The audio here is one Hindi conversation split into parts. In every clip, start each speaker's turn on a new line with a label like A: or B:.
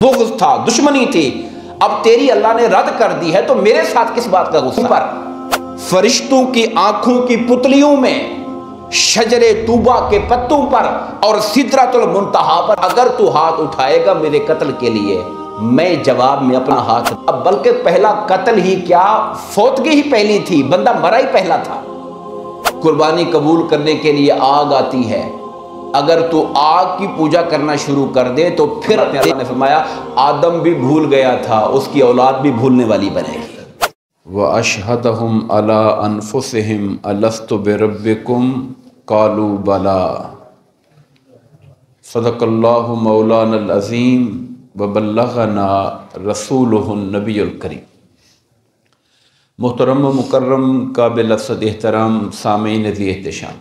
A: बुग्ज था, दुश्मनी थी। अब तेरी अल्लाह ने रद्द कर दी है तो मेरे साथ किस बात का गुस्सा? पर फरिश्तों की आँखों की पुतलियों में, शजरे तूबा के पत्तों पर और सिदरतुल मुंतहा पर अगर तू हाथ उठाएगा मेरे कत्ल के लिए, मैं जवाब में अपना हाथ अब बल्कि पहला कत्ल ही क्या? फौतगी ही पहली थी, बंदा मरा ही पहला था। कुर्बानी कबूल करने के लिए आग आती है। अगर तू आग की पूजा करना शुरू कर दे तो फिर ने फरमाया आदम भी भूल गया था उसकी औलाद भी भूलने वाली बनेगी।
B: व अशहदहम अला अनफुसहिम अलस्त बिरब्बिकुम कालू बला। सदकल्लाहु मौलाना अज़ीम व बल्लगना रसूलुहुन करीम। मोहतरम मुकर्रम काबिल असद एहतराम सामीन ज़ी एहतशाम।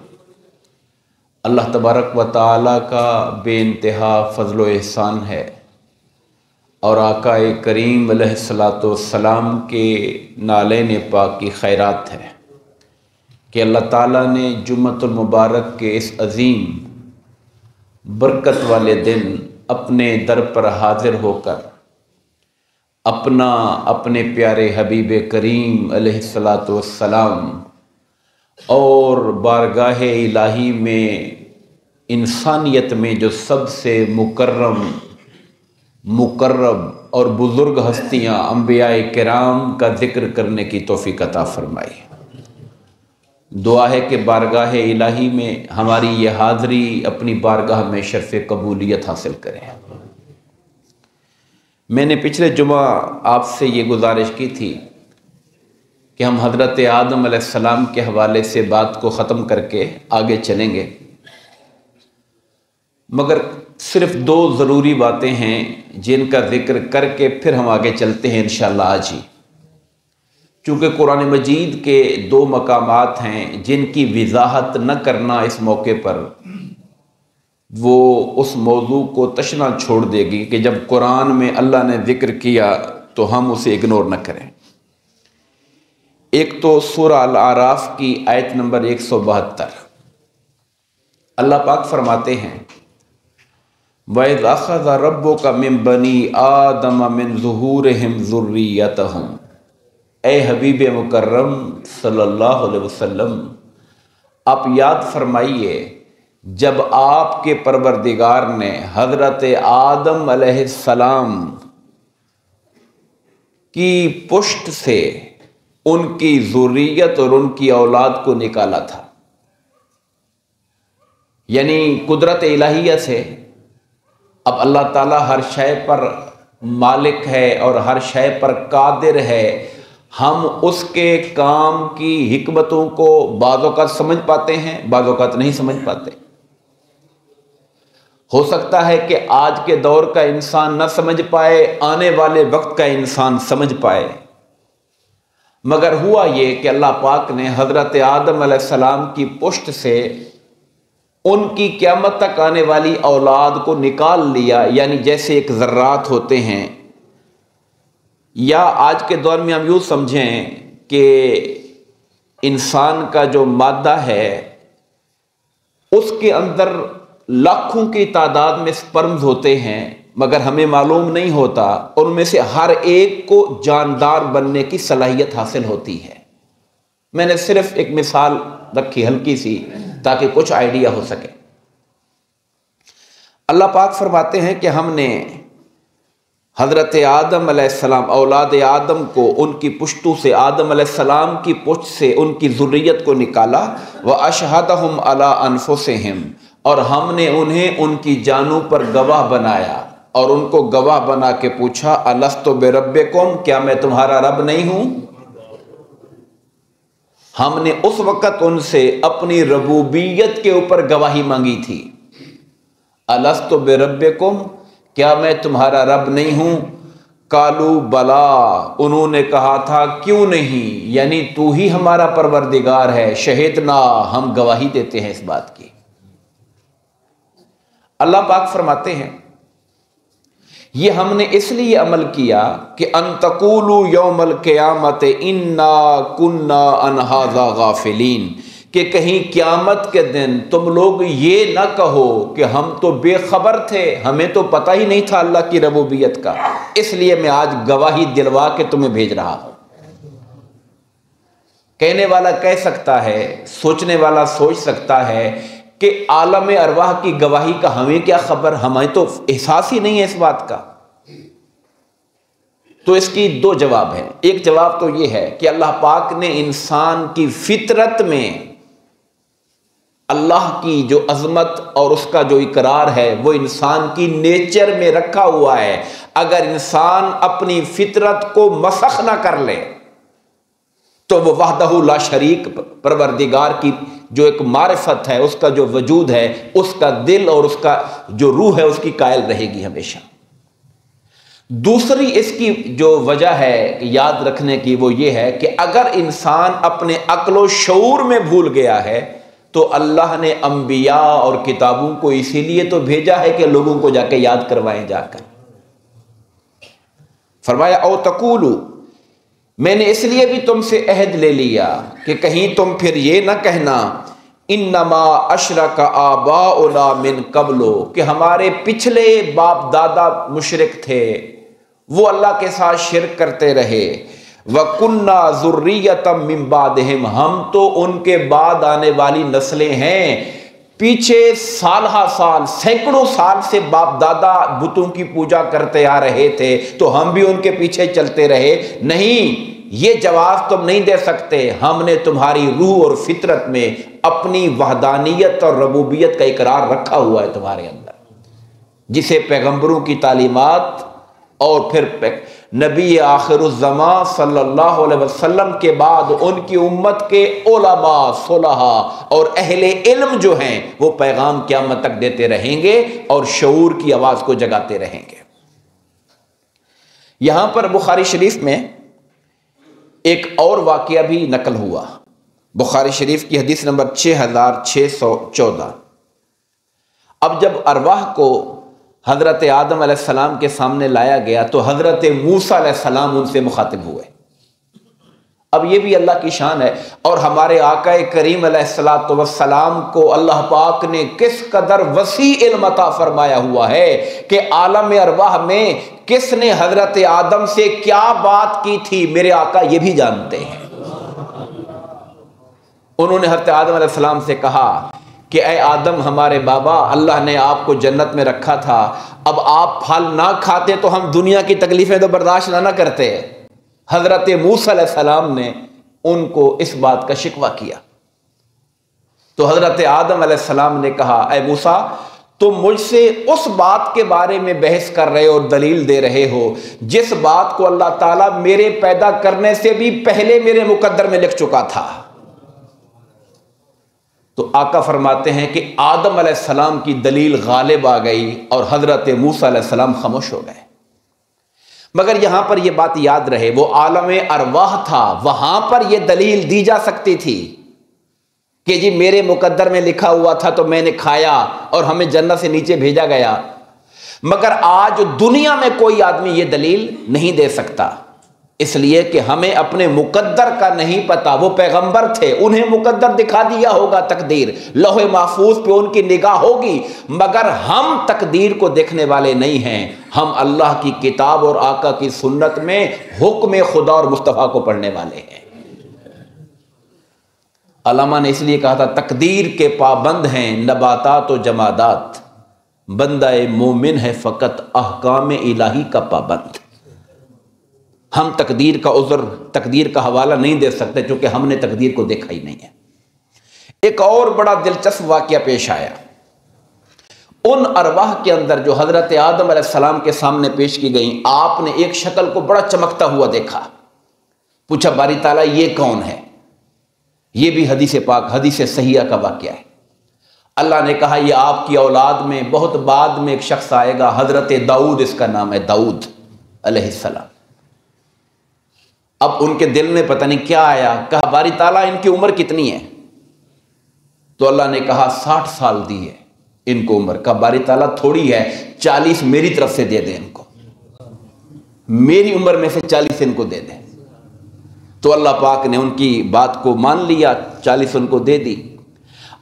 B: अल्लाह तबारक व ताली का बे इंतहा फ़ज़ल एहसान है। और आकाए करीम सलाम के नाले ने पाक की खैरात है कि अल्लाह ताला ने जुम्मतुलमुबारक के इस अज़ीम, बरकत वाले दिन अपने दर पर हाजिर होकर अपना, अपने प्यारे हबीब करीम सलाम और बारगाह इलाही में इंसानियत में जो सबसे मुकर्रम, मुकर्रब और बुज़ुर्ग हस्तियाँ अम्बिया कराम का ज़िक्र करने की तोफ़ी कता फ़रमाई। दुआ है कि बारगाह इलाही में हमारी ये हाज़री अपनी बारगाह में शर्फ कबूलियत हासिल करें। मैंने पिछले जुमा आपसे ये गुजारिश की थी कि हम हज़रत आदम सलाम के हवाले से बात को ख़त्म करके आगे चलेंगे। मगर सिर्फ़ दो ज़रूरी बातें हैं जिनका ज़िक्र करके फिर हम आगे चलते हैं इन आज ही। चूँकि कुरान मजीद के दो मकाम हैं जिनकी वजाहत न करना इस मौके पर, वो उस मौजू को तशना छोड़ देगी कि जब कुरान में अल्लाह ने ज़िक्र किया तो हम उसे इग्नोर न करें। एक तो सूरा अल आराफ की आयत नंबर एक सौ बहत्तर। अल्लाह पाक फरमाते हैं वज़ रब्बो का मिम बनी आदम मिन जहूर हम ज़ुर्रियत हम ए हबीब मुकर्रम सल्लल्लाहु अलैहि वसल्लम, आप याद फरमाइए, जब आपके परवरदिगार ने हज़रत आदम सलाम की पुष्ट से उनकी ज़ुर्रियत और उनकी औलाद को निकाला था। यानी कुदरत इलाहिया से अब अल्लाह ताला हर शय पर मालिक है और हर शय पर कादिर है। हम उसके काम की हिकमतों को बाज़ात समझ पाते हैं बाज़ात नहीं समझ पाते। हो सकता है कि आज के दौर का इंसान न समझ पाए, आने वाले वक्त का इंसान समझ पाए। मगर हुआ ये कि अल्लाह पाक ने हज़रत आदम सलाम की पुष्ट से उनकी क़्यामत तक आने वाली औलाद को निकाल लिया, यानी जैसे एक ज़र्रात होते हैं। या आज के दौर में हम यूँ समझें कि इंसान का जो मादा है, उसके अंदर लाखों की तादाद में स्पर्म्स होते हैं, मगर हमें मालूम नहीं होता, उनमें से हर एक को जानदार बनने की सलाहियत हासिल होती है। मैंने सिर्फ़ एक मिसाल रखी, हल्की सी। ताकि कुछ आइडिया हो सके। अल्लाह पाक फरमाते हैं कि हमने हज़रत आदम सलाम, औलाद आदम को उनकी पुश्तों से, आदम सलाम की पुश्त से, उनकी ज़ुर्रियत को निकाला। व अशहद हम अला अनफुसहम, और हमने उन्हें उनकी जानों पर गवाह बनाया और उनको गवाह बना के पूछा, अलस्तो बेरब कौम क्या मैं तुम्हारा रब नहीं हूँ? हमने उस वक़्त उनसे अपनी रबूबियत के ऊपर गवाही मांगी थी। अलस्तो बेरब कुम क्या मैं तुम्हारा रब नहीं हूँ? कालू, बला, उन्होंने कहा था, क्यों नहीं? यानी तू ही हमारा परवरदिगार है, शहीद ना, हम गवाही देते हैं इस बात की। अल्लाह पाक फरमाते हैं ये हमने इसलिए अमल किया कि अनतकूलू यौमल क़यामत इन्ना कुन्ना अनहाजा गाफिलीन, कि कहीं क्यामत के दिन तुम लोग ये ना कहो कि हम तो बेखबर थे, हमें तो पता ही नहीं था अल्लाह की रबूबियत का। इसलिए मैं आज गवाही दिलवा के तुम्हें भेज रहा हूँ। कहने वाला कह सकता है, सोचने वाला सोच सकता है कि आलम अरवाह की गवाही का हमें क्या खबर? हमें तो एहसास ही नहीं है इस बात का। तो इसकी दो जवाब हैं। एक जवाब तो यह है कि अल्लाह पाक ने इंसान की फितरत में अल्लाह की जो अजमत और उसका जो इकरार है, वो इंसान की नेचर में रखा हुआ है। अगर इंसान अपनी फितरत को मसख ना कर ले तो वो वाहदहुल्ला शरीक, परवरदिगार की जो एक मारफत है, उसका जो वजूद है, उसका दिल और उसका जो रूह है, उसकी कायल रहेगी हमेशा। दूसरी इसकी जो वजह है याद रखने की वो ये है कि अगर इंसान अपने अक्लो शूर में भूल गया है तो अल्लाह ने अंबिया और किताबों को इसीलिए तो भेजा है कि लोगों को जाके याद करवाएँ जाकर। फरमाया ओ तकूलू मैंने इसलिए भी तुमसे अहद ले लिया कि कहीं तुम फिर ये ना कहना इन नमा अशरा का आबा उला मिन कबलो, कि हमारे पिछले बाप दादा मुशरक थे। वो अल्लाह के साथ शिरक करते रहे। वकुन्ना जुर्रियतम मिम्बादहम हम तो उनके बाद आने वाली नस्लें हैं। पीछे साल हा साल, सैकड़ों साल से बाप दादा बुतों की पूजा करते आ रहे थे तो हम भी उनके पीछे चलते रहे। नहीं, ये जवाब तुम नहीं दे सकते। हमने तुम्हारी रूह और फितरत में अपनी वहदानियत और रबूबियत का इकरार रखा हुआ है तुम्हारे अंदर, जिसे पैगंबरों की तालीमत और फिर नबी आखिरज़मा सल्लल्लाहु अलैहि वसल्लम के बाद उनकी उम्मत के ओलमा सोलहा और अहले इल्म जो हैं, वो पैगाम क्यामत तक देते रहेंगे और शूर की आवाज़ को जगाते रहेंगे। यहाँ पर बुखारी शरीफ में एक और वाक़ भी नकल हुआ। बुखारी शरीफ की हदीस नंबर छः हज़ार छः सौ चौदह। अब जब अरवाह को हज़रत आदम सलाम के सामने लाया गया तो हज़रत मूसा सलाम उनसे मुखातिब हुए। अब ये भी अल्लाह की शान है और हमारे आका करीम सलाम को अल्लाह पाक ने किस कदर वसी इल्मता फरमाया हुआ है कि आलम अरवाह में किसने हज़रत आदम से क्या बात की थी, मेरे आका ये भी जानते हैं। उन्होंने हज़रत आदम सलाम से कहा कि अय आदम, हमारे बाबा, अल्लाह ने आपको जन्नत में रखा था। अब आप फल ना खाते तो हम दुनिया की तकलीफ़ें तो बर्दाश्त ना ना करते। हज़रत मूसम ने उनको इस बात का शिकवा किया। तो हज़रत आदम सलाम ने कहा अय मूसा, तुम मुझसे उस बात के बारे में बहस कर रहे हो दलील दे रहे हो, जिस बात को अल्लाह ताला मेरे पैदा करने से भी पहले मेरे मुकद्दर में लिख चुका था। तो आका फरमाते हैं कि आदम सलाम की दलील गालिब आ गई और हज़रत मूसा सलाम खामोश हो गए। मगर यहाँ पर यह बात याद रहे, वो आलम अरवाह था, वहाँ पर यह दलील दी जा सकती थी कि जी मेरे मुकद्दर में लिखा हुआ था तो मैंने खाया और हमें जन्नत से नीचे भेजा गया। मगर आज दुनिया में कोई आदमी यह दलील नहीं दे सकता। इसलिए कि हमें अपने मुकद्दर का नहीं पता, वो पैगंबर थे, उन्हें मुकद्दर दिखा दिया होगा तकदीर। लोहे महफूज पे उनकी निगाह होगी, मगर हम तकदीर को देखने वाले नहीं हैं। हम अल्लाह की किताब और आका की सुन्नत में, हुक्म खुदा और मुस्तफ़ा को पढ़ने वाले हैं। अलामा ने इसलिए कहा था, तकदीर के पाबंद हैं नबातात व जमादात। बंदा मोमिन है, फ़कत अहकाम इलाही का पाबंद। हम तकदीर का उज़र, तकदीर का हवाला नहीं दे सकते, क्योंकि हमने तकदीर को देखा ही नहीं है। एक और बड़ा दिलचस्प वाक्य पेश आया। उन अरवाह के अंदर जो हज़रत आदम सलाम के सामने पेश की गई, आपने एक शक्ल को बड़ा चमकता हुआ देखा। पूछा, बारी ताला, ये कौन है? ये भी हदीस पाक, हदीस सहिया का वाक्य है। अल्लाह ने कहा यह आपकी औलाद में, बहुत बाद में एक शख्स आएगा, हज़रत दाऊद, इसका नाम है दाऊद अलैहिस्सलाम अब उनके दिल में पता नहीं क्या आया। कहा, बारी ताला, इनकी उम्र कितनी है? तो अल्लाह ने कहा, साठ साल दी है इनको उम्र। का बारी ताला, थोड़ी है, चालीस मेरी तरफ़ से दे दे इनको। मेरी उम्र में से चालीस इनको दे दे।
A: तो अल्लाह पाक ने उनकी बात को मान लिया, चालीस उनको दे दी।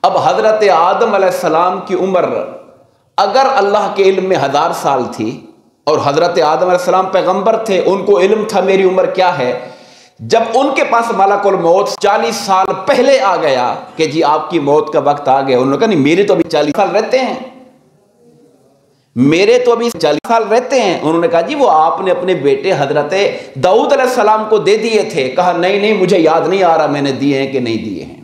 A: अब हज़रत आदम सलाम की उम्र, अगर अल्लाह के इल्म में हज़ार साल थी और हज़रत आदम सलाम पैगंबर थे, उनको इल्म था, मेरी उम्र क्या है? जब उनके पास मलाकुल मौत, चालीस साल पहले आ गया कि जी आपकी मौत का वक्त आ गया। उन्होंने कहा, नहीं, मेरे तो अभी चालीस साल रहते हैं। मेरे तो अभी चालीस साल रहते हैं। उन्होंने कहा, जी, वो आपने अपने बेटे हज़रत दाऊद सलाम को दे दिए थे। कहा, नहीं नहीं, मुझे याद नहीं आ रहा, मैंने दिए हैं कि नहीं दिए हैं।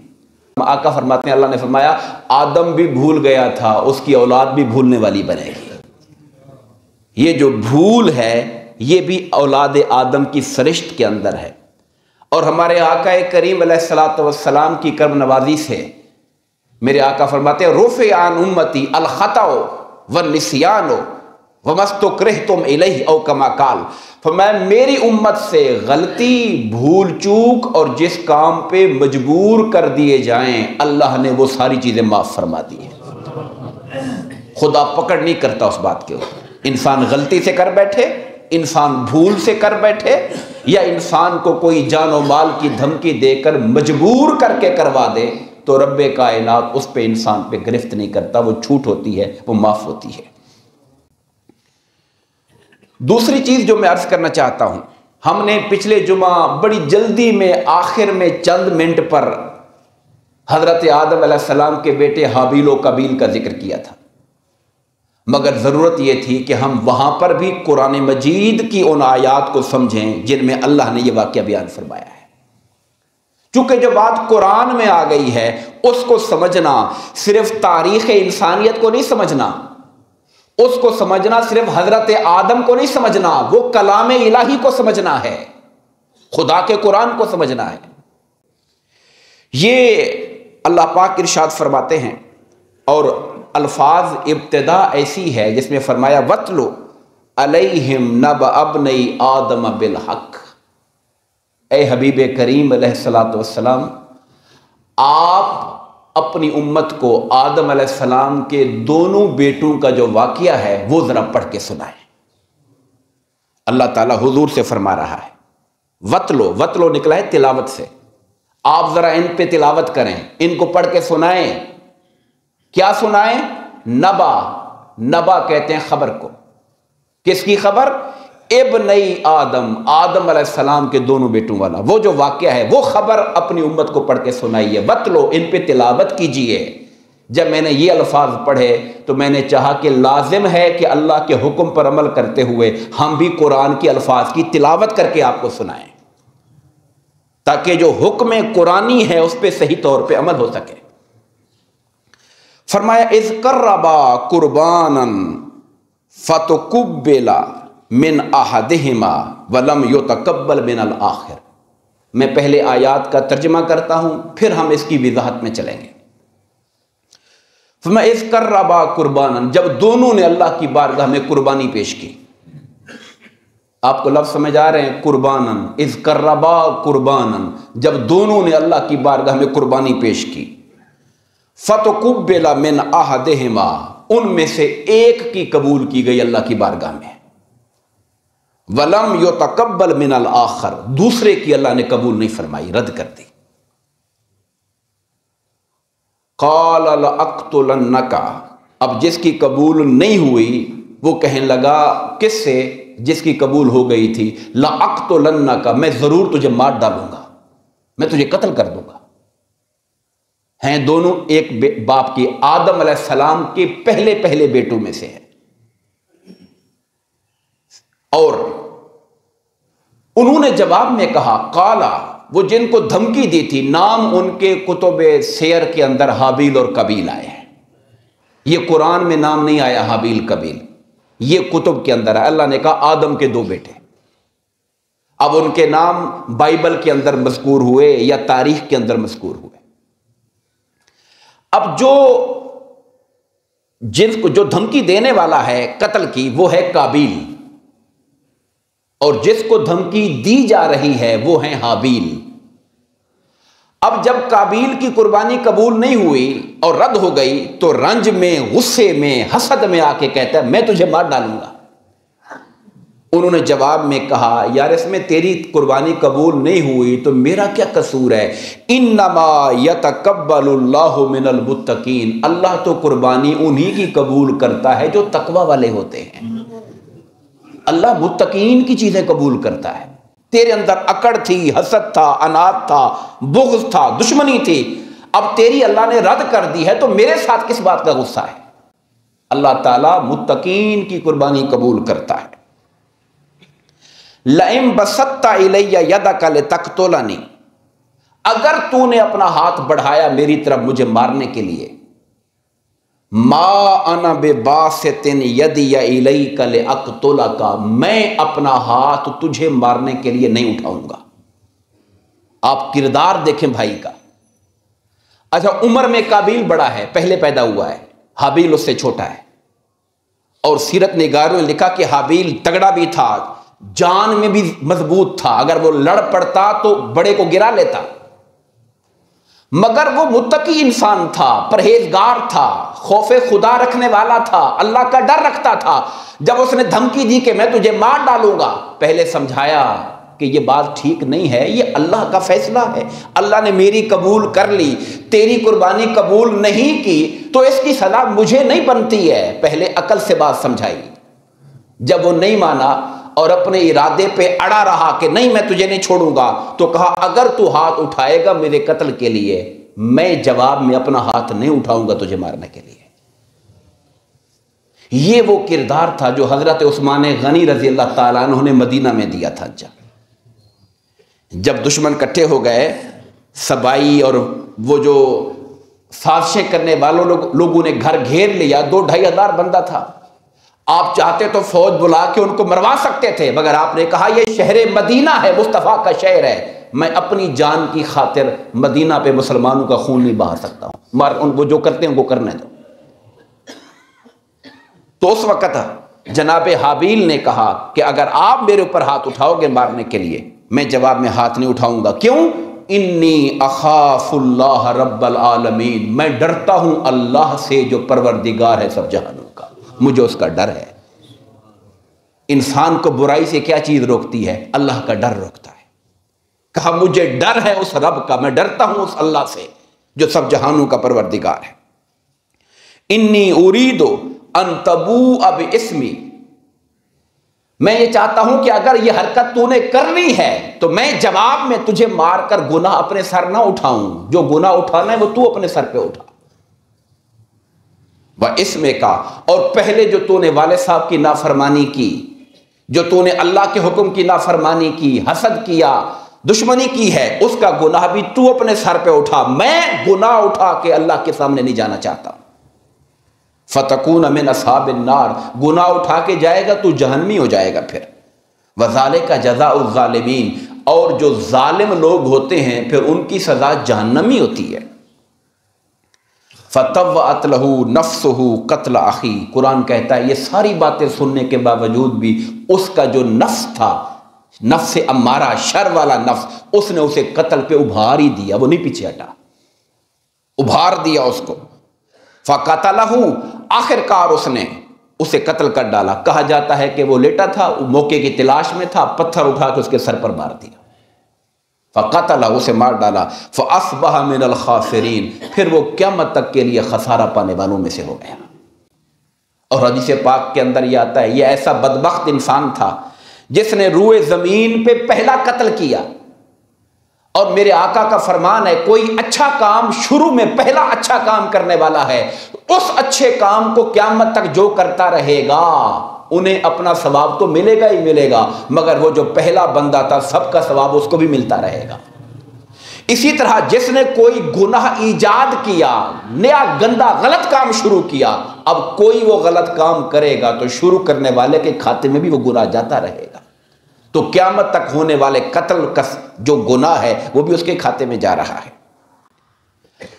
A: आका फरमाते हैं, अल्लाह ने फरमाया, आदम भी भूल गया था, उसकी औलाद भी भूलने वाली बनेगी। ये जो भूल है, ये भी औलाद आदम की सरिश्त के अंदर है। और हमारे आका करीम सलाम की कर्म नवाजी से मेरे आका फरमाते हैं, रुफ़ आन उम्मती अलखताओ व निसियानो व मस्तो क्रह तुम इलही ओ कमाकाल तो मैं मेरी उम्मत से गलती, भूल चूक और जिस काम पे मजबूर कर दिए जाएँ, अल्लाह ने वो सारी चीज़ें माफ़ फरमा दी है। खुदा पकड़ नहीं करता उस बात के ऊपर। इंसान गलती से कर बैठे, इंसान भूल से कर बैठे, या इंसान को कोई जानो माल की धमकी देकर मजबूर करके करवा दे तो रब कायनात उस पे इंसान पे गिरफ्त नहीं करता, वो छूट होती है, वो माफ़ होती है। दूसरी चीज़ जो मैं अर्ज़ करना चाहता हूँ, हमने पिछले जुमा बड़ी जल्दी में, आखिर में चंद मिनट पर हज़रत आदम सलाम के बेटे हाबील कबील का ज़िक्र किया था। मगर ज़रूरत यह थी कि हम वहाँ पर भी कुरान मजीद की उन आयात को समझें, जिनमें अल्लाह ने यह वाक्य बयान फरमाया है। चूँकि जो बात कुरान में आ गई है, उसको समझना सिर्फ़ तारीख इंसानियत को नहीं समझना, उसको समझना सिर्फ़ हज़रत आदम को नहीं समझना, वो कलाम इलाही को समझना है, खुदा के कुरान को समझना है। ये अल्लाह पाक इरशाद फरमाते हैं और अल्फाज इब्तदा ऐसी है, जिसमें फरमाया, वतलो अलहिम नब अब नई आदम बिल हक ए हबीब करीम सलाम आप अपनी उम्मत को आदम सलाम के दोनों बेटों का जो वाकिया है, वो ज़रा पढ़ के सुनाए। अल्लाह ताला हुजूर से फरमा रहा है, वतलो वतलो निकला है तिलावत से। आप ज़रा इन पे तिलावत करें, इनको पढ़ के सुनाएँ। क्या सुनाएँ? नबा। नबा कहते हैं खबर को। किसकी खबर? इब नई आदम। आदम सलाम के दोनों बेटों वाला। वो जो वाक्य है, वो खबर अपनी उम्मत को पढ़ के सुनाइए बतलो, इन पे तिलावत कीजिए। जब मैंने ये अल्फाज पढ़े तो मैंने चाहा कि लाजिम है कि अल्लाह के हुक्म पर अमल करते हुए हम भी कुरान के अल्फाज की तिलावत करके आपको सुनाएँ। ताकि जो हुक्म कुरानी है, उस पर सही तौर पर अमल हो सके। फरमाया इस कर्रबा कुर्बानन फतुकुबेला मिन आहदहिमा वलम यो तकबल मिन अल आखिर. मैं पहले आयात का तर्जमा करता हूँ, फिर हम इसकी वजाहत में चलेंगे। मैं इस कर्रबा कुर्बान जब दोनों ने अल्लाह की बारगाह में कुर्बानी पेश की। आपको लफ्ज समझ आ रहे हैं? कुर्बानन इस कर्रबा कुर्बानन, जब दोनों ने अल्लाह की बारगाह में कुर्बानी पेश की। फतकुबेला मिन आहदहिमा उनमें से एक की कबूल की गई अल्लाह की बारगाह में। वलम यो तकबल मिनल आखर, दूसरे की अल्लाह ने कबूल नहीं फरमाई, रद्द कर दी। काल अक्तुलन्न का अब जिसकी कबूल नहीं हुई, वो कहने लगा, किससे? जिसकी कबूल हो गई थी। लन्ना का मैं ज़रूर तुझे मार डालूँगा, मैं तुझे कत्ल कर दूँगा। हैं दोनों एक बाप की आदम सलाम के पहले पहले बेटों में से है। और उन्होंने जवाब में कहा, काला, वो जिनको धमकी दी थी, नाम उनके कुतुब शेयर के अंदर हाबील और कबील आए हैं। ये कुरान में नाम नहीं आया, हाबील, कबील। ये कुतुब के अंदर है अल्लाह ने कहा, आदम के दो बेटे। अब उनके नाम बाइबल के अंदर मजकूर हुए या तारीख के अंदर मजकूर हुए। अब जो जिनको जो धमकी देने वाला है कत्ल की, वो है काबिल। और जिसको धमकी दी जा रही है, वो है हाबील। अब जब काबिल की कुर्बानी कबूल नहीं हुई और रद्द हो गई तो रंज में, गुस्से में, हसद में आके कहता है, मैं तुझे मार डालूँगा। उन्होंने जवाब में कहा, यार, इसमें तेरी कुर्बानी कबूल नहीं हुई तो मेरा क्या कसूर है? इन नमा मिनल मुत्तकीन. अल्लाह तो कुर्बानी उन्हीं की कबूल करता है जो तकवा वाले होते हैं। अल्लाह मुत्तकीन की चीज़ें कबूल करता है। तेरे अंदर अकड़ थी, हसद था, अनाथ था, बुग्ज था, दुश्मनी थी। अब तेरी अल्लाह ने रद्द कर दी है तो मेरे साथ किस बात का गुस्सा है? अल्लाह ताला मुत्तकीन की कुर्बानी कबूल करता है। लम बसत्ता इलैया यदा कल तख्तोलानी अगर तूने अपना हाथ बढ़ाया मेरी तरफ़ मुझे मारने के लिए, मा अना बेबासिन यदि या इलई कल अकतोला का मैं अपना हाथ तुझे मारने के लिए नहीं उठाऊँगा। आप किरदार देखें भाई का। अच्छा उम्र में काबिल बड़ा है, पहले पैदा हुआ है, हाबील उससे छोटा है। और सीरत निगारों ने लिखा कि हाबील तगड़ा भी था जान में भी मज़बूत था। अगर वो लड़ पड़ता तो बड़े को गिरा लेता। मगर वो मुतकी इंसान था, परहेजगार था, खौफे खुदा रखने वाला था, अल्लाह का डर रखता था। जब उसने धमकी दी कि मैं तुझे मार डालूँगा, पहले समझाया कि ये बात ठीक नहीं है, ये अल्लाह का फैसला है। अल्लाह ने मेरी कबूल कर ली, तेरी कुर्बानी कबूल नहीं की तो इसकी सजा मुझे नहीं बनती है। पहले अकल से बात समझाई। जब वो नहीं माना और अपने इरादे पे अड़ा रहा कि नहीं, मैं तुझे नहीं छोड़ूँगा। तो कहा, अगर तू हाथ उठाएगा मेरे कत्ल के लिए, मैं जवाब में अपना हाथ नहीं उठाऊँगा तुझे मारने के लिए। ये वो किरदार था जो हज़रत उस्मान गनी रज़ी अल्लाह तला ने मदीना में दिया था जब। जब दुश्मन इकट्ठे हो गए, सबाई और वो जो साजिशें करने वालों लोगों ने घर घेर लिया, दो ढाई हज़ार बंदा था। आप चाहते तो फौज बुला के उनको मरवा सकते थे, मगर आपने कहा यह शहर मदीना है, मुस्तफ़ा का शहर है। मैं अपनी जान की खातिर मदीना पे मुसलमानों का खून नहीं बहा सकता हूँ। मर उन वो जो करते हैं, उनको करने दो। तो उस वक़्त जनाब हाबील ने कहा कि अगर आप मेरे ऊपर हाथ उठाओगे मारने के लिए, मैं जवाब में हाथ नहीं उठाऊँगा। क्यों? इन्नी अखाफुल्लाह रब्बल आलमीन। मैं डरता हूँ अल्लाह से, जो परवरदिगार है सब जहानों का। मुझे उसका डर है। इंसान को बुराई से क्या चीज़ रोकती है? अल्लाह का डर रोकता है। कहा, मुझे डर है उस रब का, मैं डरता हूँ उस अल्लाह से, जो सब जहानों का परवरदिगार है। इन्नी उरीदो अंतबू अब इसमी। मैं ये चाहता हूँ कि अगर ये हरकत तूने करनी है तो मैं जवाब में तुझे मारकर गुना अपने सर ना उठाऊं। जो गुना उठाना है, वो तू अपने सर पे उठा। वह इसमें का, और पहले जो तूने वाले साहब की नाफरमानी की, जो तूने अल्लाह के हुक्म की नाफरमानी की, हसद किया, दुश्मनी की है, उसका गुनाह भी तू अपने सर पे उठा। मैं गुनाह उठा के अल्लाह के सामने नहीं जाना चाहता। फतकून अमिन असाब नार, गुनाह उठा के जाएगा तू जहनमी हो जाएगा फिर। वजाले का जजा उजालिमीन और जो जालिम लोग होते हैं, फिर उनकी सजा जहन्नमी होती है। फ़तव अतलहू नफ्सहू कत्ल आखी कुरान कहता है, ये सारी बातें सुनने के बावजूद भी उसका जो नफ्स था, नफ्स अमारा, शर वाला नफ्स, उसने उसे कत्ल पे उभार ही दिया, वो नहीं पीछे हटा। उभार दिया उसको। फ़कतलहू आखिरकार उसने उसे कत्ल कर डाला। कहा जाता है कि वो लेटा था मौके की तलाश में था, पत्थर उठा के उसके सर पर मार दिया। फ़कतला, उसे मार डाला। फ़सबह मिनल खासरीन। फिर वो क्यामत तक के लिए खसारा पाने वालों में से हो गया। और हदीस पाक के अंदर यह आता है यह ऐसा बदबख्त इंसान था, जिसने रूए ज़मीन पे पहला कत्ल किया। और मेरे आका का फरमान है, कोई अच्छा काम शुरू में पहला अच्छा काम करने वाला है, उस अच्छे काम को क्यामत तक जो करता रहेगा उन्हें अपना सवाब तो मिलेगा ही मिलेगा, मगर वो जो पहला बंदा था, सबका सवाब उसको भी मिलता रहेगा। इसी तरह जिसने कोई गुनाह ईजाद किया, नया गंदा गलत काम शुरू किया, अब कोई वो गलत काम करेगा तो शुरू करने वाले के खाते में भी वो गुनाह जाता रहेगा। तो क्यामत तक होने वाले कत्ल का जो गुनाह है, वो भी उसके खाते में जा रहा है।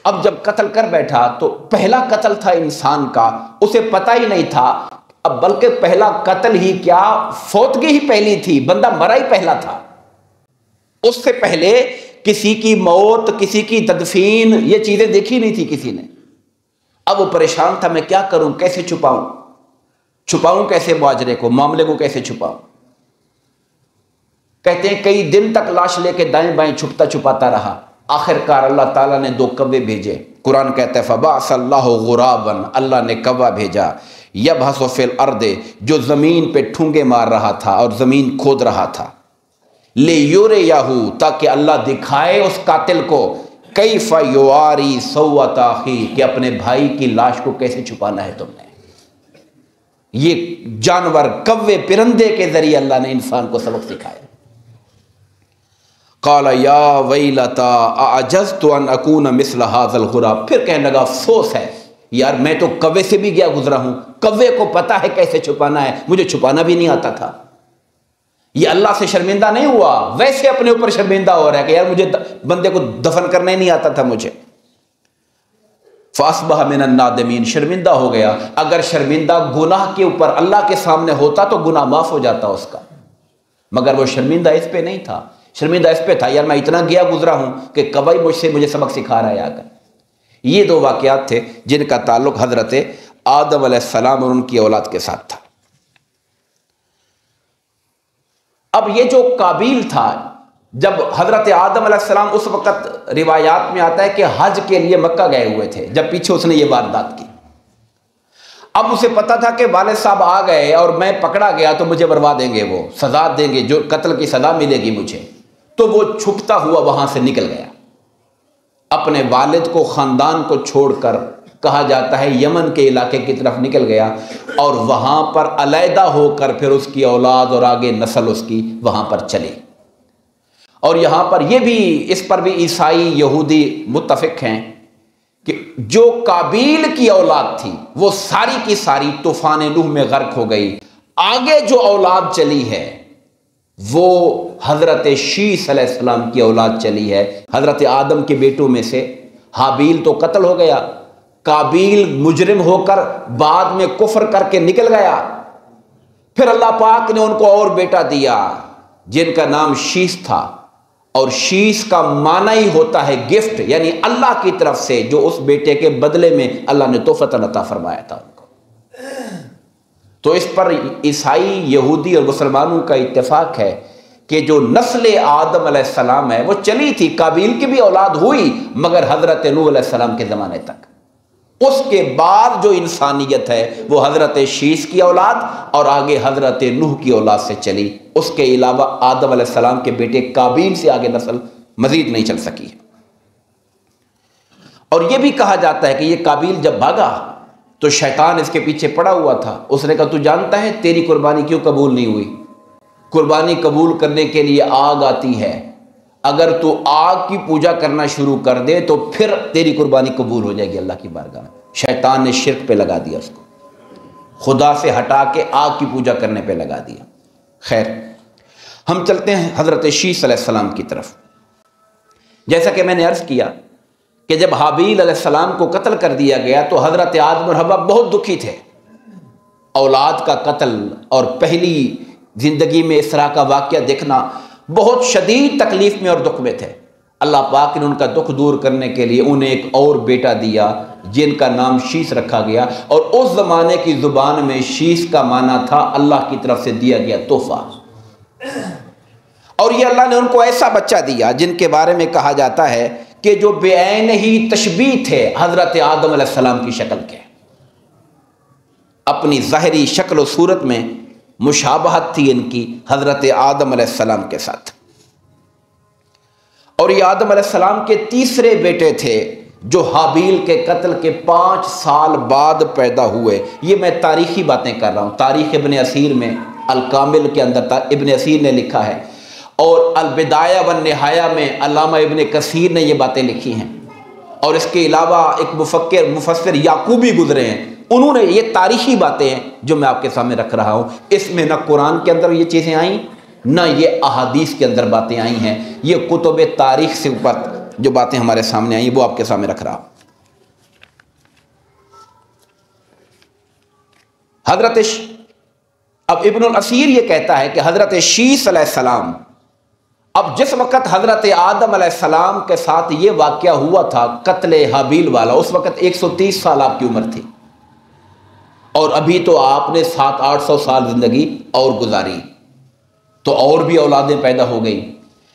A: अब जब कत्ल कर बैठा तो पहला कत्ल था इंसान का, उसे पता ही नहीं था अब बल्कि पहला कत्ल ही क्या? फौतगी ही पहली थी। बंदा मरा ही पहला था। उससे पहले किसी की मौत, किसी की तदफीन, ये चीज़ें देखी नहीं थी किसी ने। अब वो परेशान था, मैं क्या करूँ? कैसे छुपाऊं? छुपाऊं कैसे मुआजरे को? मामले को कैसे छुपाऊं? कहते हैं, कई दिन तक लाश लेके दाएँ बाएँ छुपता छुपाता रहा। आखिरकार अल्लाह ताला ने दो कव्वे भेजे। कुरान कहता फबा गुराबन अल्लाह ने कव्वा भेजा। यब हसफिल अर्दे, जो ज़मीन पे ठूँगे मार रहा था और ज़मीन खोद रहा था। ले योरे याहू ताकि अल्लाह दिखाए उस कातिल को। कई फयोआरी सौताखी कि अपने भाई की लाश को कैसे छुपाना है तुमने? ये जानवर कव्वे पिरंदे के ज़रिए अल्लाह ने इंसान को सबक सिखाया। काला, या वही लता अजज तो अकून मिसल हाजल फिर कहने लगा, अफसोस है, यार मैं तो कव्वे से भी गया गुजरा हूँ। कव्वे को पता है कैसे छुपाना है, मुझे छुपाना भी नहीं आता था। ये अल्लाह से शर्मिंदा नहीं हुआ, वैसे अपने ऊपर शर्मिंदा हो रहा है कि यार मुझे बंदे को दफन करना ही नहीं आता था मुझे। फासबह मिन नादमीन, शर्मिंदा हो गया। अगर शर्मिंदा गुनाह के ऊपर अल्लाह के सामने होता तो गुनाह माफ़ हो जाता उसका। मगर वो शर्मिंदा इस पे नहीं था। शर्मिंदा इस पे था, यार मैं इतना गया गुजरा हूँ कि कबई मुझसे मुझे सबक सिखा रहा है आकर। ये दो वाकयात थे जिनका ताल्लुक हज़रत आदम सलाम और उनकी औलाद के साथ था। अब ये जो काबिल था, जब हज़रत आदम सलाम उस वक़्त रिवायात में आता है कि हज के लिए मक्का गए हुए थे, जब पीछे उसने ये वारदात की। अब उसे पता था कि वाले साहब आ गए और मैं पकड़ा गया तो मुझे बर्बाद देंगे वो, सजा देंगे, जो कत्ल की सजा मिलेगी मुझे। तो वो छुपता हुआ वहाँ से निकल गया। अपने वालिद को, ख़ानदान को छोड़कर कहा जाता है, यमन के इलाके की तरफ़ निकल गया और वहाँ पर अलहदा होकर फिर उसकी औलाद और आगे नस्ल उसकी वहाँ पर चली। और यहाँ पर यह भी, इस पर भी ईसाई, यहूदी मुतफिक हैं कि जो काबिल की औलाद थी, वो सारी की सारी तूफ़ान लूह में गर्क हो गई। आगे जो औलाद चली है वो हज़रत शीसम की औलाद चली है। हज़रत आदम के बेटों में से। हाबील तो कत्ल हो गया। काबिल मुजरिम होकर बाद में कुफर करके निकल गया। फिर अल्लाह पाक ने उनको और बेटा दिया, जिनका नाम शीश था। और शीश का माना ही होता है गिफ्ट, यानी अल्लाह की तरफ़ से, जो उस बेटे के बदले में अल्लाह ने तोहफत अता फरमाया था उनको। तो इस पर ईसाई, यहूदी और मुसलमानों का इत्तेफाक है कि जो नस्ल आदम सलाम है, वो चली थी। काबिल की भी औलाद हुई, मगर हज़रत नू सलाम के ज़माने तक। उसके बाद जो इंसानियत है, वो हज़रत शीश की औलाद और आगे हज़रत नूह की औलाद से चली। उसके अलावा आदम सलाम के बेटे काबिल से आगे नस्ल मजीद नहीं चल सकी। और यह भी कहा जाता है कि यह काबिल जब भागा तो शैतान इसके पीछे पड़ा हुआ था। उसने कहा, तू जानता है तेरी कुर्बानी क्यों कबूल नहीं हुई? कुर्बानी कबूल करने के लिए आग आती है। अगर तू आग की पूजा करना शुरू कर दे तो फिर तेरी कुर्बानी कबूल हो जाएगी अल्लाह की बारगाह में। शैतान ने शिरक पे लगा दिया उसको। खुदा से हटा के आग की पूजा करने पे लगा दिया। खैर, हम चलते हैं हज़रत शीस सलाम की तरफ़। जैसा कि मैंने अर्ज़ किया कि जब हाबील सलाम को कत्ल कर दिया गया तो हज़रत आदम और हवा बहुत दुखी थे। औलाद का कत्ल और पहली ज़िंदगी में इस तरह का वाक़ देखना बहुत शदीद तकलीफ़ में और दुख में थे। अल्लाह पाक ने उनका दुख दूर करने के लिए उन्हें एक और बेटा दिया, जिनका नाम शीश रखा गया, और उस ज़माने की ज़ुबान में शीश का माना था, अल्लाह की तरफ़ से दिया गया तोहफा। और ये अल्लाह ने उनको ऐसा बच्चा दिया, जिनके बारे में कहा जाता है कि जो बेन ही तशबी थे हज़रत आदम सलाम की शक्ल के। अपनी ज़ाहरी शक्ल सूरत में मुशाबहत थी इनकी हज़रत आदम सलाम के साथ। और ये आदम सलाम के तीसरे बेटे थे, जो हाबील के कत्ल के पाँच साल बाद पैदा हुए। ये मैं तारीखी बातें कर रहा हूँ। तारीख़ इबन असीर में, अलकामिल के अंदर इबन असीर ने लिखा है। और अलबिदाया व नहाया में अलामा इबन कसीर ने ये बातें लिखी हैं। और इसके अलावा एक मुफक्र मुफसर याकूबी गुजरे हैं। उन्होंने ये तारीखी बातें हैं जो मैं आपके सामने रख रहा हूँ। इसमें न कुरान के अंदर ये चीज़ें आई, न ये अहादीस के अंदर बातें आई हैं। ये कुतुब तारीख से ऊपर जो बातें हमारे सामने आई, वो आपके सामने रख रहा हूँ। हज़रत अब इबन असीर ये कहता है कि हज़रत शीस सलाम अब जिस वक़्त हज़रत आदम सलाम के साथ ये वाक़ हुआ था, कत्ल हबील वाला, उस वक़्त 130 साल आपकी उम्र थी। और अभी तो आपने सात आठ सौ साल ज़िंदगी और गुजारी। तो और भी औलादें पैदा हो गई।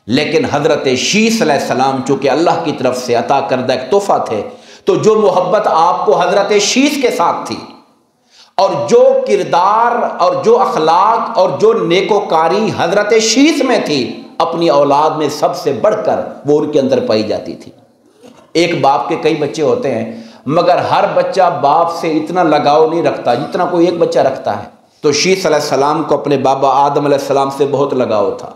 A: लेकिन हज़रत शीस सलाम चूँकि अल्लाह की तरफ़ से अता करदा एक तोहफ़ा थे तो जो मोहब्बत आपको हज़रत शीस के साथ थी, और जो किरदार और जो अखलाक और जो नेकोकारी हज़रत शीस में थी अपनी औलाद में सबसे बढ़कर वो उनके अंदर पाई जाती थी। एक बाप के कई बच्चे होते हैं, मगर हर बच्चा बाप से इतना लगाव नहीं रखता जितना कोई एक बच्चा रखता है। तो शीस सलाम को अपने बाबा आदम सलाम से बहुत लगाव था।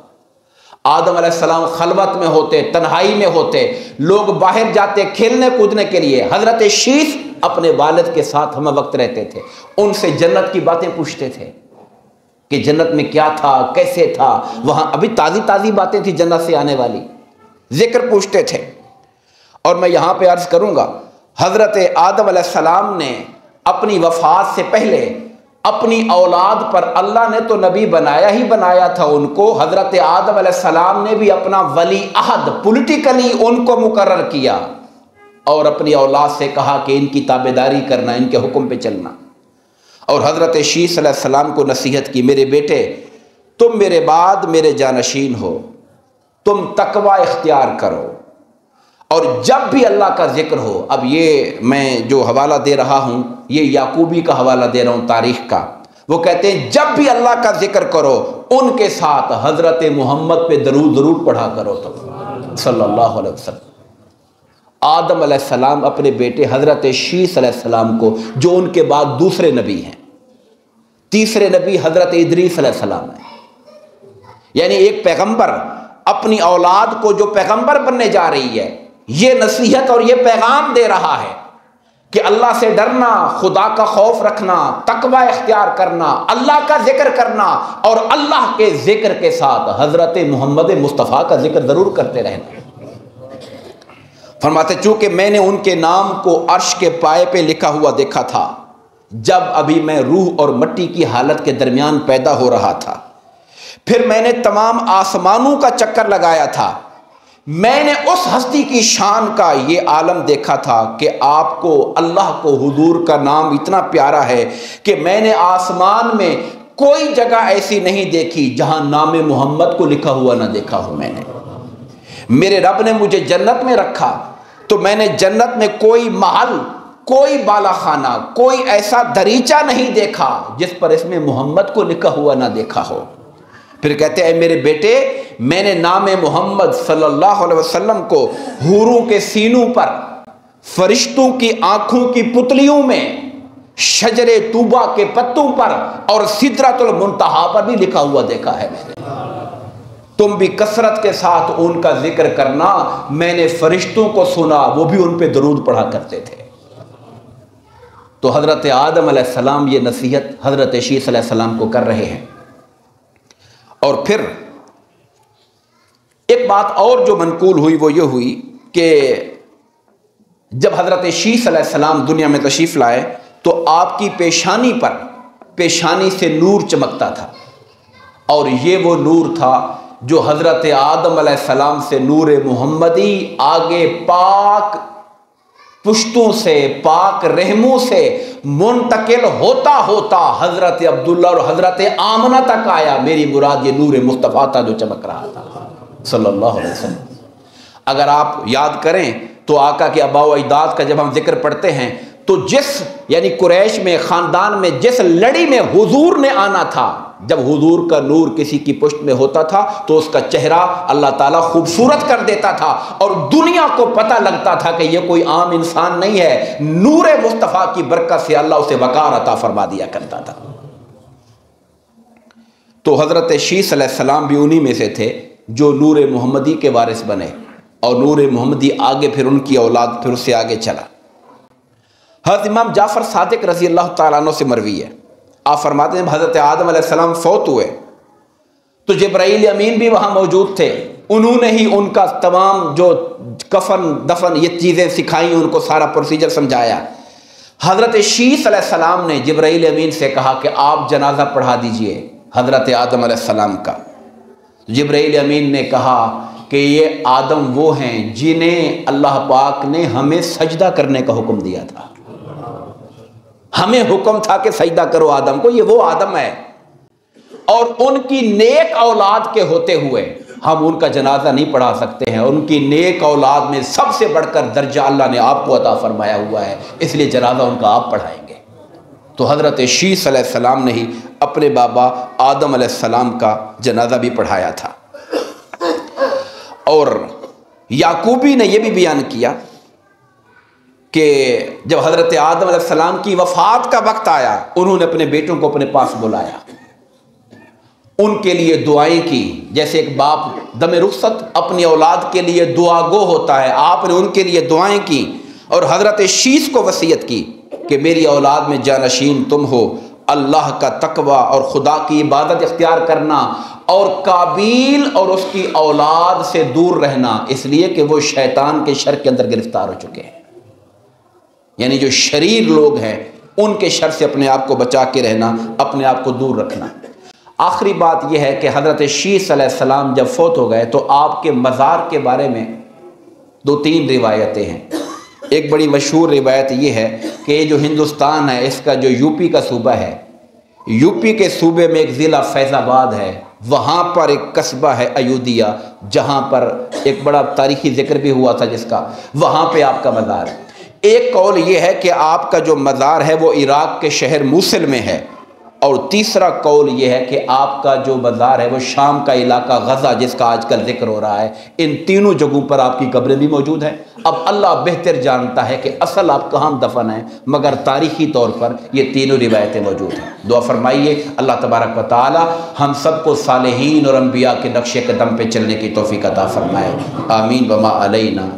A: आदम सलाम खलवत में होते, तन्हाई में होते, लोग बाहर जाते खेलने कूदने के लिए। हज़रत शीश अपने वालद के साथ हम वक्त रहते थे। उनसे जन्नत की बातें पूछते थे। कि जन्नत में क्या था, कैसे था। वहाँ अभी ताज़ी ताज़ी बातें थी जन्नत से आने वाली। ज़िक्र पूछते थे। और मैं यहाँ पे अर्ज़ करूँगा, हज़रत आदम सलाम ने अपनी वफात से पहले अपनी औलाद पर अल्लाह ने तो नबी बनाया ही बनाया था उनको। हज़रत आदम सलाम ने भी अपना वली अहद, पोलिटिकली उनको मुकर किया। और अपनी औलाद से कहा कि इनकी ताबेदारी करना, इनके हुक्म पे चलना। और हज़रत शीस सलाम को नसीहत की, मेरे बेटे, तुम मेरे बाद मेरे जानशीन हो, तुम तकवा इख्तियार करो। और जब भी अल्लाह का ज़िक्र हो, अब ये मैं जो हवाला दे रहा हूँ, ये याकूबी का हवाला दे रहा हूँ, तारीख का, वो कहते हैं, जब भी अल्लाह का ज़िक्र करो, उनके साथ हज़रत मोहम्मद पे दरूद ज़रूर पढ़ा करो तो सल्लल्लाहु अलैहि वसल्लम। आदम सलाम अपने बेटे हज़रत शीस को, जो उनके बाद दूसरे नबी हैं तीसरे नबी हज़रत इदरीस सलाम है। यानी एक पैगंबर अपनी औलाद को जो पैगंबर बनने जा रही है, ये नसीहत और ये पैगाम दे रहा है कि अल्लाह से डरना, खुदा का खौफ रखना, तकवा इख्तियार करना, अल्लाह का ज़िक्र करना और अल्लाह के ज़िक्र के साथ हज़रत मोहम्मद मुस्तफ़ा का ज़िक्र ज़रूर करते रहना। फरमाते, चूँकि मैंने उनके नाम को अर्श के पाए पे लिखा हुआ देखा था जब अभी मैं रूह और मट्टी की हालत के दरमियान पैदा हो रहा था, फिर मैंने तमाम आसमानों का चक्कर लगाया था। मैंने उस हस्ती की शान का ये आलम देखा था कि आपको, अल्लाह को हुजूर का नाम इतना प्यारा है कि मैंने आसमान में कोई जगह ऐसी नहीं देखी जहाँ नाम मोहम्मद को लिखा हुआ ना देखा हो मैंने। मेरे रब ने मुझे जन्नत में रखा तो मैंने जन्नत में कोई महल कोई बाला खाना कोई ऐसा दरीचा नहीं देखा जिस पर इसमें मोहम्मद को लिखा हुआ ना देखा हो। फिर कहते हैं मेरे बेटे, मैंने नाम मोहम्मद सल्लल्लाहु अलैहि वसल्लम को हूरों के सीनों पर, फरिश्तों की आँखों की पुतलियों में, शजरे तूबा के पत्तों पर और सिदरतुल मुंतहा पर भी लिखा हुआ देखा है मैंने। तुम भी कसरत के साथ उनका ज़िक्र करना, मैंने फरिश्तों को सुना, वो भी उन पर दरूद पढ़ा करते थे। तो हज़रत आदम सलाम ये नसीहत हज़रत शीस सलाम को कर रहे हैं। और फिर एक बात और जो मनकूल हुई, वो ये हुई कि जब हज़रत शीस सलाम दुनिया में तशरीफ़ लाए तो आपकी पेशानी पर, पेशानी से नूर चमकता था। और ये वो नूर था जो हज़रत आदम सलाम से नूर मोहम्मदी आगे पाक पुश्तों से, पाक रहमों से मुंतकिल होता होता हज़रत अब्दुल्ला और हज़रत आमना तक आया। मेरी मुराद ये नूर मुस्तफ़ा था जो चमक रहा था। सल्लल्लाहु अलैहि वसल्लम। अगर आप याद करें तो आका के अबा अजदाद का जब हम ज़िक्र पढ़ते हैं तो जिस, यानी कुरैश में, ख़ानदान में, जिस लड़ी में हुजूर ने आना था जब हुजूर का नूर किसी की पुष्ट में होता था तो उसका चेहरा अल्लाह ताला खूबसूरत कर देता था और दुनिया को पता लगता था कि यह कोई आम इंसान नहीं है। नूर मुस्तफ़ा की बरकत से अल्लाह उसे वकार अता फरमा दिया करता था। तो हज़रत शीस सलाम भी उन्हीं में से थे जो नूर मोहम्मदी के वारिस बने और नूर मोहम्मदी आगे फिर उनकी औलाद फिर उससे आगे चला। हज़रत इमाम जाफ़र सादिक रज़ी अल्लाह तु से मरवी है। आप फरमाते हैं, हज़रत आदम फौत हुए। तो जब्राइल अमीन भी वहाँ मौजूद थे। उन्होंने ही उनका तमाम जो कफन, दफन, ये चीज़ें सिखाई, उनको सारा प्रोसीजर समझाया। हज़रत शीस सलाम ने जब्राइल अमीन से कहा कि आप जनाजा पढ़ा दीजिए, हज़रत आदम सलाम का। जब्राईल अमीन ने कहा कि ये आदम वो हैं जिन्हें अल्लाह पाक ने हमें सजदा करने का हुक्म दिया था। हमें हुक्म था कि सजदा करो आदम को, ये वो आदम है। और उनकी नेक औलाद के होते हुए हम उनका जनाजा नहीं पढ़ा सकते हैं। उनकी नेक औलाद में सबसे बढ़कर दर्जा अल्लाह ने आपको अता फरमाया हुआ है, इसलिए जनाजा उनका आप पढ़ाएँगे। तो हज़रत शीस सलाम ने ही अपने बाबा आदम सलाम का जनाजा भी पढ़ाया था। और याकूबी ने यह भी बयान किया कि जब हज़रत आदम सलाम की वफ़ात का वक्त आया, उन्होंने अपने बेटों को अपने पास बुलाया। उनके लिए दुआएँ की। जैसे एक बाप, दम रुखसत, अपनी औलाद के लिए दुआ गो होता है। आपने उनके लिए दुआएँ की और हज़रत शीश को वसीयत की कि, मेरी औलाद में जानशीन तुम हो। अल्लाह का तकवा और खुदा की इबादत इख्तियार करना और काबिल और उसकी औलाद से दूर रहना। इसलिए कि वो शैतान के शर के अंदर गिरफ़्तार हो चुके हैं। यानी जो शरीर लोग हैं, उनके शर से अपने आप को बचा के रहना, अपने आप को दूर रखना। आखिरी बात यह है कि हज़रत शीस सलाम जब फोत हो गए तो आपके मज़ार के बारे में दो तीन रिवायतें हैं। एक बड़ी मशहूर रिवायत यह है कि ये जो हिंदुस्तान है, इसका जो यूपी का सूबा है, यूपी के सूबे में एक ज़िला फैज़ाबाद है, वहाँ पर एक कस्बा है अयोध्या, जहाँ पर एक बड़ा तारीखी ज़िक्र भी हुआ था जिसका, वहाँ पे आपका मज़ार है। एक कौल ये है कि आपका जो मज़ार है वो इराक़ के शहर मूसल में है। और तीसरा कौल ये है कि आपका जो मज़ार है वो शाम का इलाका गज़ा जिसका आजकल ज़िक्र हो रहा है, इन तीनों जगहों पर आपकी कब्रें भी मौजूद हैं। अब अल्लाह बेहतर जानता है कि असल आप कहाँ दफन हैं, मगर तारीख़ी तौर पर ये तीनों रिवायतें मौजूद हैं। दुआ फरमाइए, अल्लाह तबारक व ताली हम सबको सालहीन और अम्बिया के नक्शे कदम पर चलने की तोफ़ी अता फ़रमाए। आमीन बमा अलैना